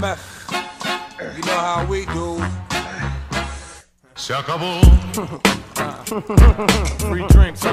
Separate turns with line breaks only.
You know how we do.
Se acabó.
Free drinks